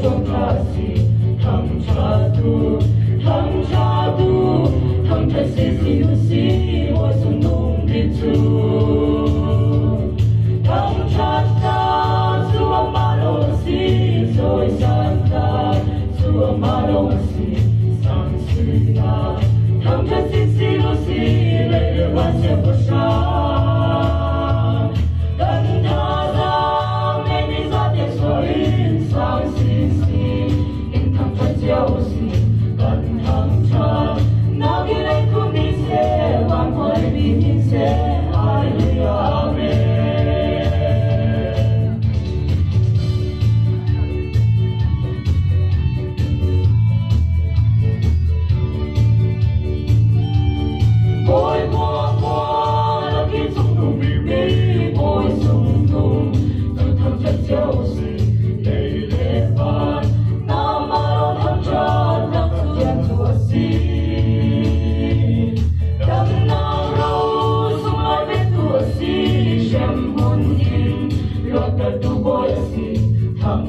Come to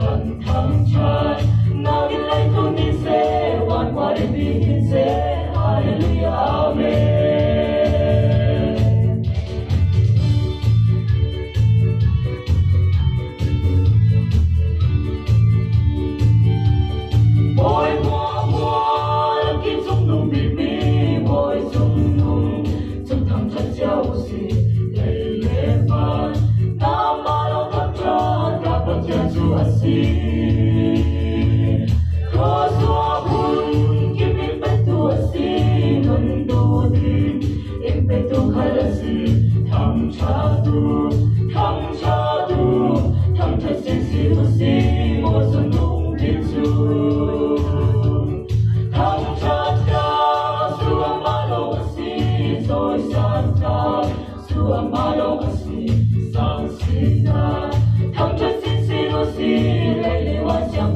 Cần thăm trai Nào đi lấy thôn đi What Hoàn it be, đi assim.